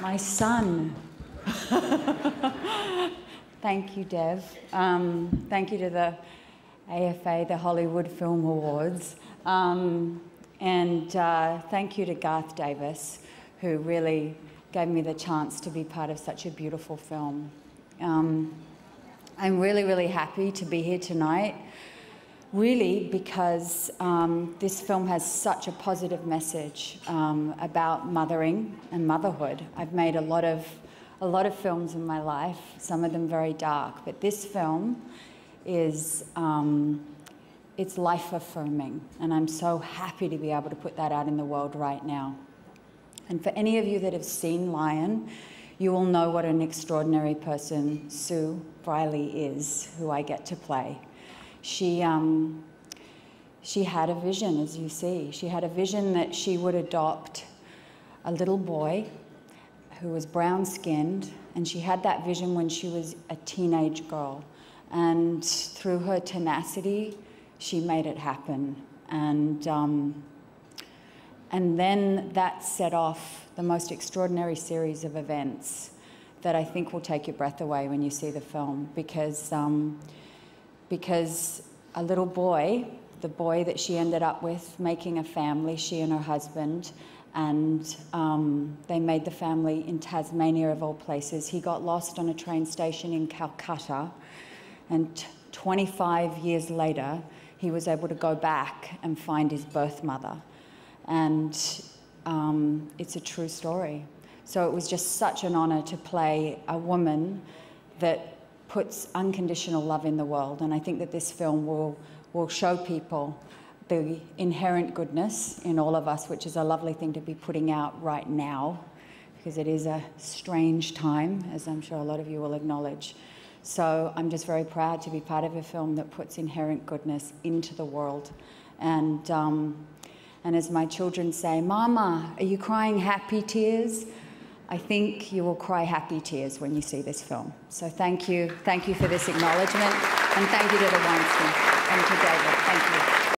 my son. thank you, Dev. Um, thank you to the HFA, the Hollywood Film Awards. Um, and uh, thank you to Garth Davis, who really gave me the chance to be part of such a beautiful film. Um, I'm really, really happy to be here tonight, really because um, this film has such a positive message um, about mothering and motherhood. I've made a lot of a lot of films in my life, some of them very dark, but this film is um, it's life affirming, and I'm so happy to be able to put that out in the world right now. And for any of you that have seen Lion, you will know what an extraordinary person Sue Brierley is, who I get to play. She, um, she had a vision, as you see. She had a vision that she would adopt a little boy who was brown skinned, and she had that vision when she was a teenage girl. And through her tenacity, she made it happen. And, um, and then that set off the most extraordinary series of events that I think will take your breath away when you see the film because, um, because a little boy, the boy that she ended up with, making a family, she and her husband, and um, they made the family in Tasmania of all places. He got lost on a train station in Calcutta, and 25 years later, he was able to go back and find his birth mother. And um, it's a true story. So it was just such an honour to play a woman that puts unconditional love in the world. And I think that this film will, will show people the inherent goodness in all of us, which is a lovely thing to be putting out right now, because it is a strange time, as I'm sure a lot of you will acknowledge. So I'm just very proud to be part of a film that puts inherent goodness into the world. And, um, and as my children say, Mama, are you crying happy tears? I think you will cry happy tears when you see this film. So thank you. Thank you for this acknowledgement. And thank you to the Weinstein and to David. Thank you.